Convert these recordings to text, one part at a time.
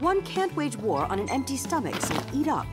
One can't wage war on an empty stomach, so eat up.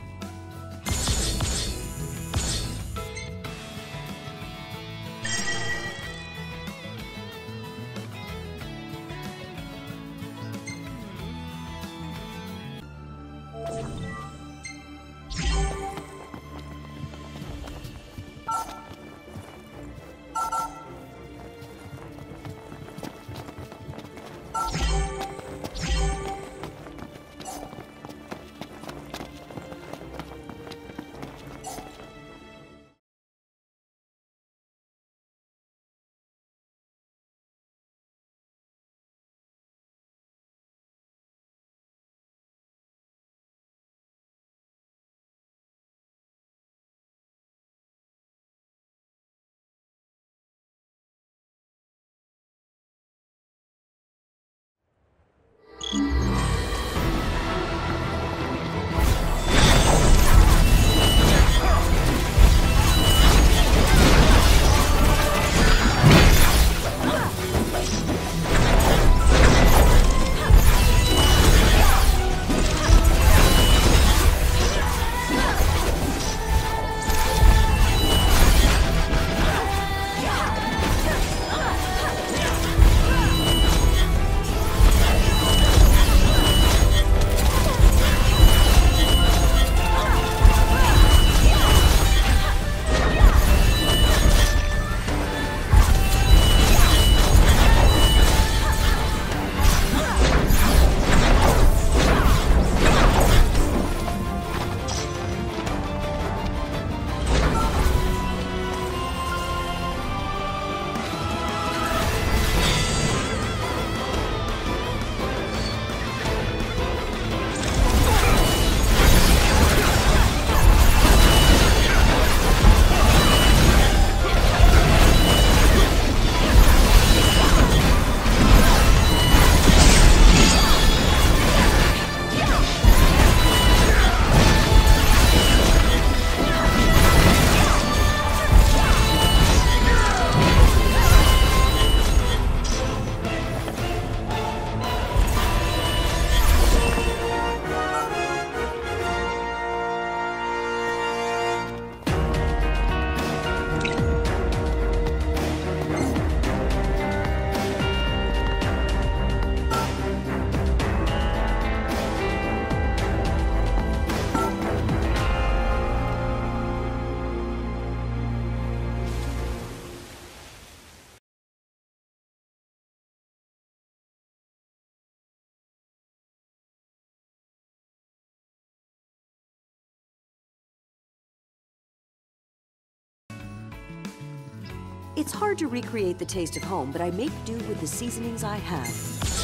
It's hard to recreate the taste of home, but I make do with the seasonings I have.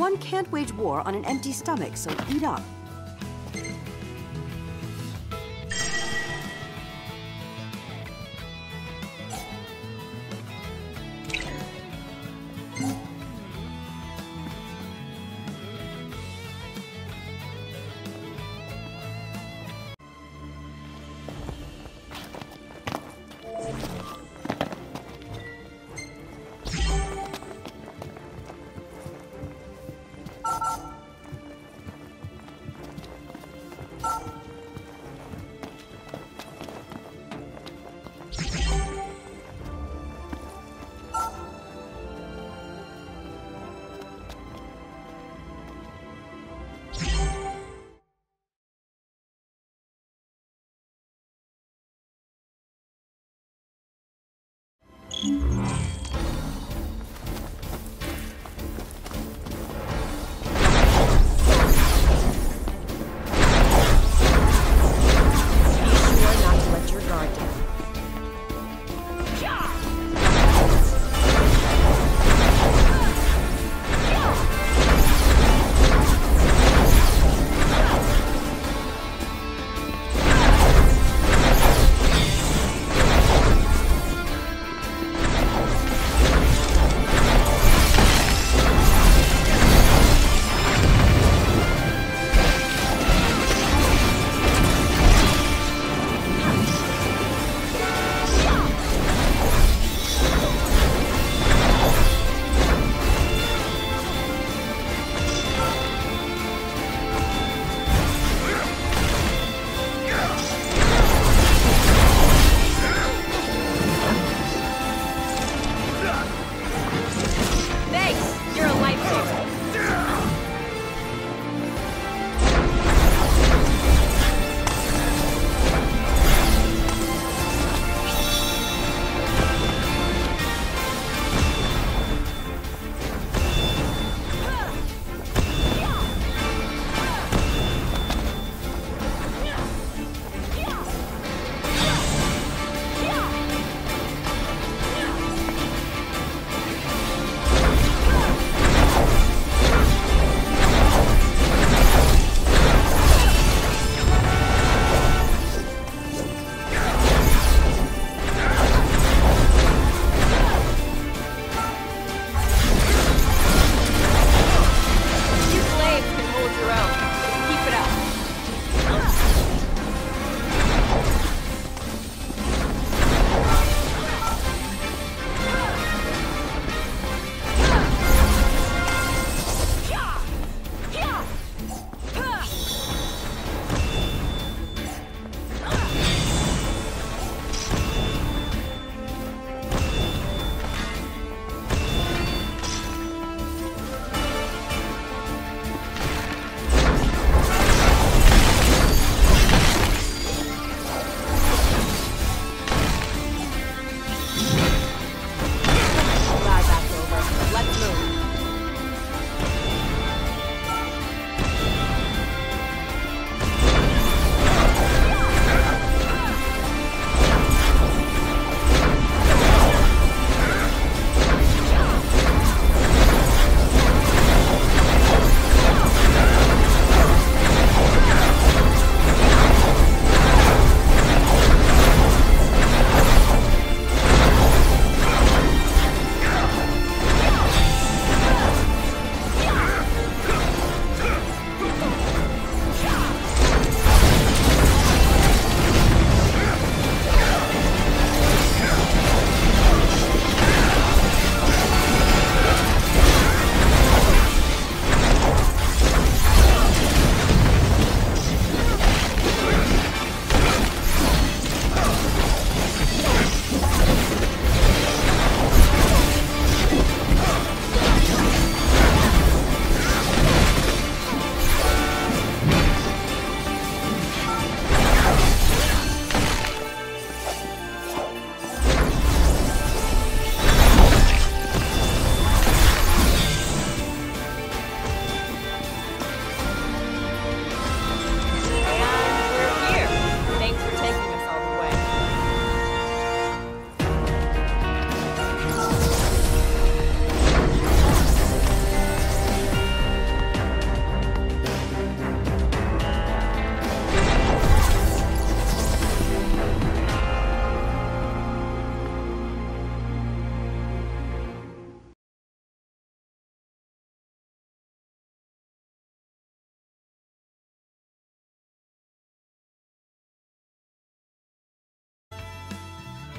One can't wage war on an empty stomach, so eat up.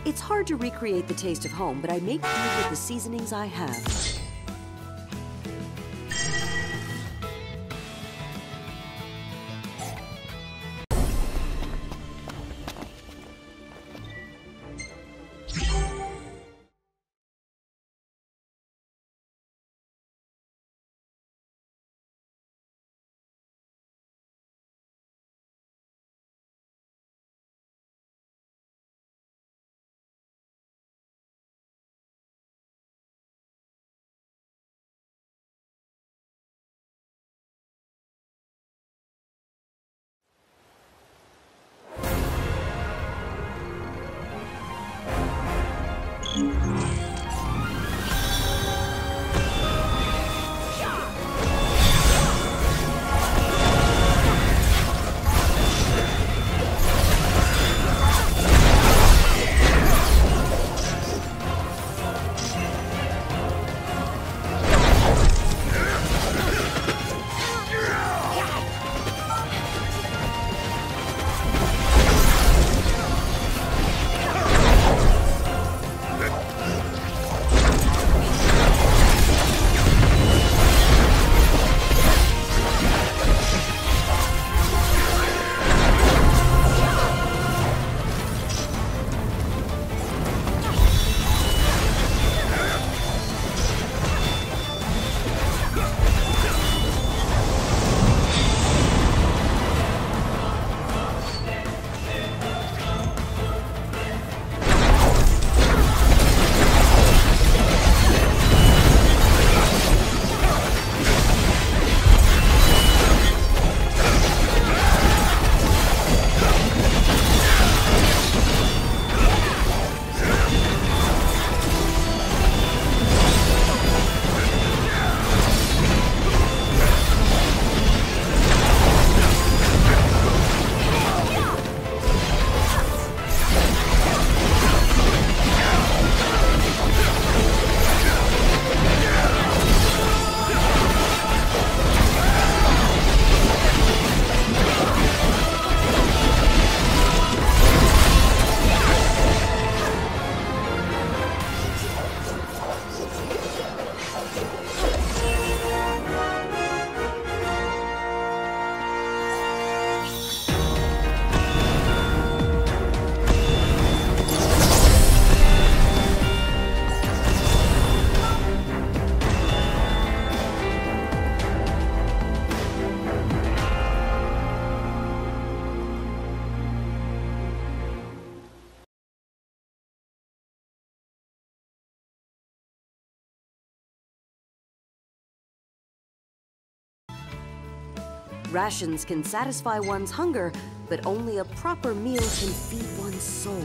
It's hard to recreate the taste of home, but I make do with the seasonings I have. Rations can satisfy one's hunger, but only a proper meal can feed one's soul.